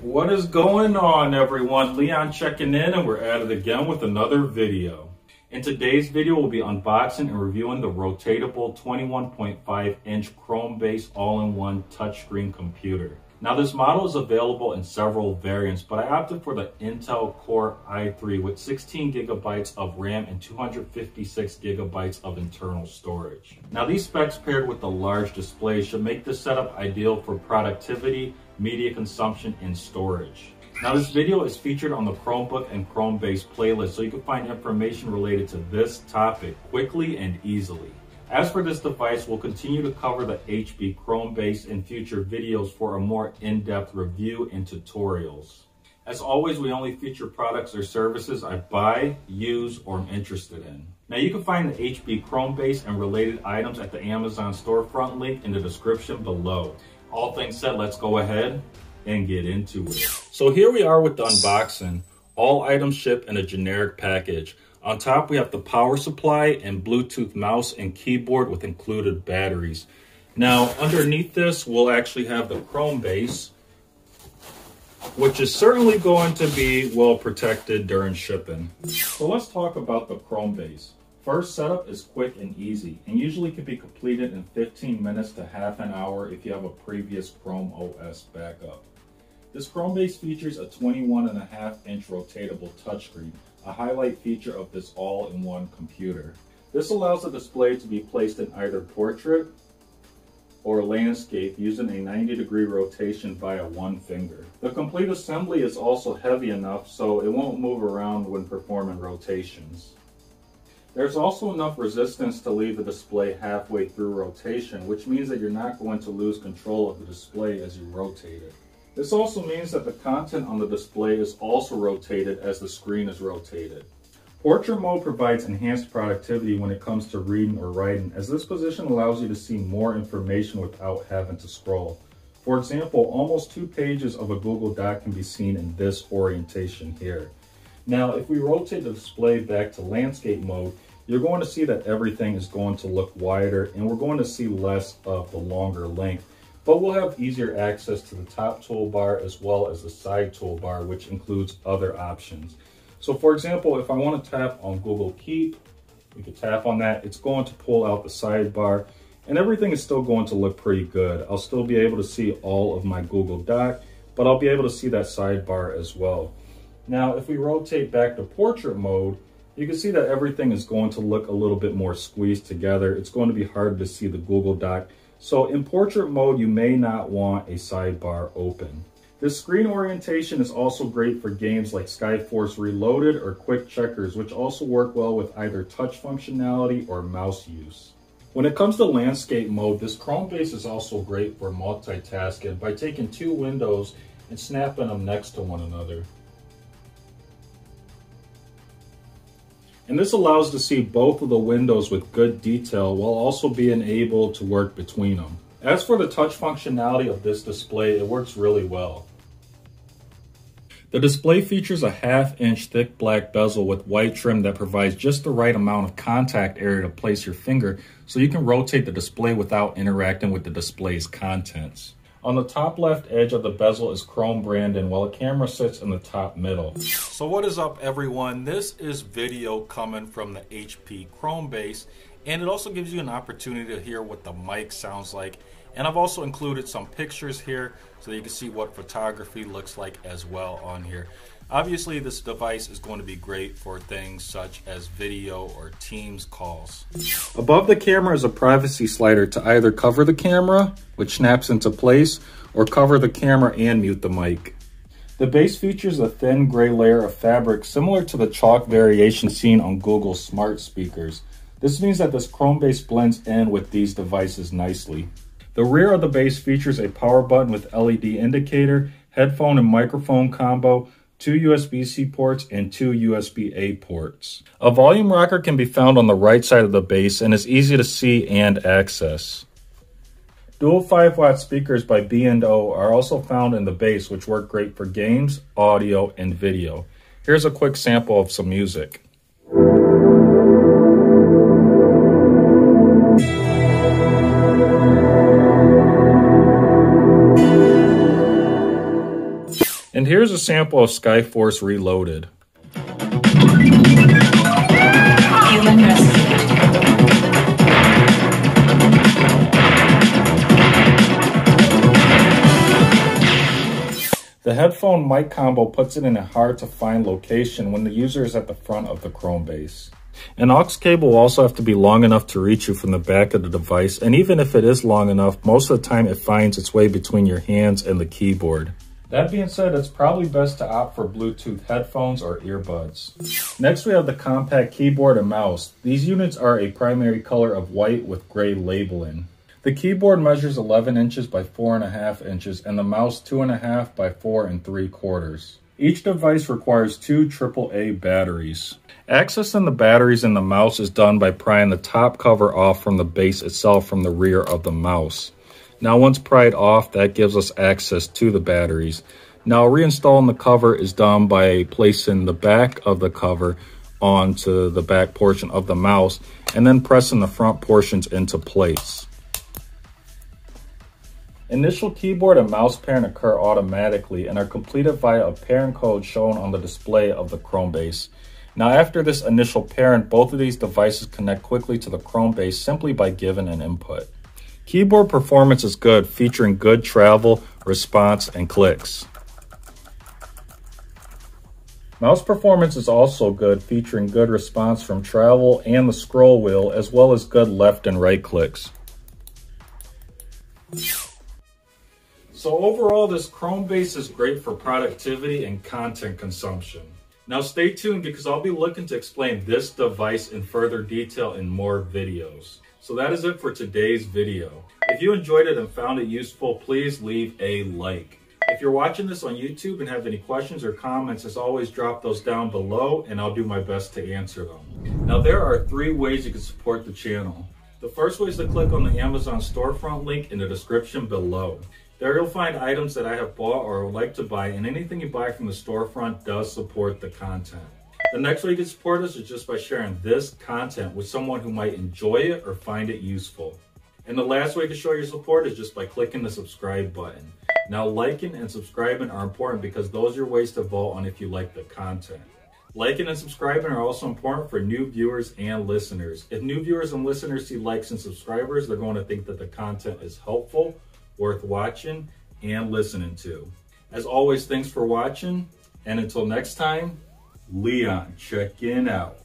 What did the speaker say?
What is going on everyone? Leon checking in and we're at it again with another video. In today's video, we'll be unboxing and reviewing the rotatable 21.5 inch Chromebase all-in-one touchscreen computer. Now this model is available in several variants, but I opted for the Intel Core i3 with 16 gigabytes of RAM and 256 gigabytes of internal storage. Now these specs paired with the large display should make this setup ideal for productivity, media consumption, and storage. Now this video is featured on the Chromebook and Chromebase playlist, so you can find information related to this topic quickly and easily. As for this device, we'll continue to cover the HP Chromebase in future videos for a more in-depth review and tutorials. As always, we only feature products or services I buy, use, or am interested in. Now you can find the HP Chromebase and related items at the Amazon storefront link in the description below. All things said, let's go ahead and get into it. So here we are with the unboxing. All items ship in a generic package. On top, we have the power supply and Bluetooth mouse and keyboard with included batteries. Now, underneath this, we'll actually have the Chromebase, which is certainly going to be well protected during shipping. So let's talk about the Chromebase. First setup is quick and easy and usually can be completed in 15 minutes to half an hour if you have a previous Chrome OS backup. This Chromebase features a 21 and a half inch rotatable touchscreen a highlight feature of this all-in-one computer. This allows the display to be placed in either portrait or landscape using a 90 degree rotation via one finger. The complete assembly is also heavy enough so it won't move around when performing rotations. There's also enough resistance to leave the display halfway through rotation, which means that you're not going to lose control of the display as you rotate it. This also means that the content on the display is also rotated as the screen is rotated. Portrait mode provides enhanced productivity when it comes to reading or writing, as this position allows you to see more information without having to scroll. For example, almost two pages of a Google Doc can be seen in this orientation here. Now, if we rotate the display back to landscape mode, you're going to see that everything is going to look wider and we're going to see less of the longer length but we'll have easier access to the top toolbar as well as the side toolbar, which includes other options. So for example, if I want to tap on Google Keep, we can tap on that. It's going to pull out the sidebar and everything is still going to look pretty good. I'll still be able to see all of my Google Doc, but I'll be able to see that sidebar as well. Now, if we rotate back to portrait mode, you can see that everything is going to look a little bit more squeezed together. It's going to be hard to see the Google Doc so in portrait mode, you may not want a sidebar open. This screen orientation is also great for games like Skyforce Reloaded or Quick Checkers, which also work well with either touch functionality or mouse use. When it comes to landscape mode, this Chromebase is also great for multitasking by taking two windows and snapping them next to one another. And this allows to see both of the windows with good detail while also being able to work between them. As for the touch functionality of this display, it works really well. The display features a half inch thick black bezel with white trim that provides just the right amount of contact area to place your finger so you can rotate the display without interacting with the display's contents. On the top left edge of the bezel is chrome branding while the camera sits in the top middle. So what is up everyone? This is video coming from the HP Chromebase and it also gives you an opportunity to hear what the mic sounds like. And I've also included some pictures here so that you can see what photography looks like as well on here. Obviously, this device is going to be great for things such as video or Teams calls. Above the camera is a privacy slider to either cover the camera, which snaps into place, or cover the camera and mute the mic. The base features a thin gray layer of fabric similar to the chalk variation seen on Google smart speakers. This means that this Chromebase blends in with these devices nicely. The rear of the base features a power button with LED indicator, headphone and microphone combo, two USB-C ports, and two USB-A ports. A volume rocker can be found on the right side of the base and is easy to see and access. Dual 5 watt speakers by B&O are also found in the base which work great for games, audio, and video. Here's a quick sample of some music. Here's a sample of Skyforce Reloaded. The headphone mic combo puts it in a hard to find location when the user is at the front of the Chromebase. An aux cable will also have to be long enough to reach you from the back of the device, and even if it is long enough, most of the time it finds its way between your hands and the keyboard. That being said, it's probably best to opt for Bluetooth headphones or earbuds. Next, we have the compact keyboard and mouse. These units are a primary color of white with gray labeling. The keyboard measures 11 inches by 4.5 inches and the mouse 2.5 by 4 and 3 quarters. Each device requires two AAA batteries. Accessing the batteries in the mouse is done by prying the top cover off from the base itself from the rear of the mouse. Now once pried off, that gives us access to the batteries. Now reinstalling the cover is done by placing the back of the cover onto the back portion of the mouse and then pressing the front portions into place. Initial keyboard and mouse pairing occur automatically and are completed via a pairing code shown on the display of the Chromebase. Now after this initial pairing, both of these devices connect quickly to the Chromebase simply by giving an input. Keyboard performance is good, featuring good travel, response, and clicks. Mouse performance is also good, featuring good response from travel and the scroll wheel, as well as good left and right clicks. So overall, this Chromebase is great for productivity and content consumption. Now stay tuned because I'll be looking to explain this device in further detail in more videos. So that is it for today's video. If you enjoyed it and found it useful, please leave a like. If you're watching this on YouTube and have any questions or comments, as always, drop those down below and I'll do my best to answer them. Now there are three ways you can support the channel. The first way is to click on the Amazon storefront link in the description below. There you'll find items that I have bought or would like to buy, and anything you buy from the storefront does support the content. The next way you can support us is just by sharing this content with someone who might enjoy it or find it useful. And the last way to show your support is just by clicking the subscribe button. Now, liking and subscribing are important because those are ways to vote on if you like the content. Liking and subscribing are also important for new viewers and listeners. If new viewers and listeners see likes and subscribers, they're going to think that the content is helpful worth watching and listening to. As always, thanks for watching. And until next time, Leon, check in out.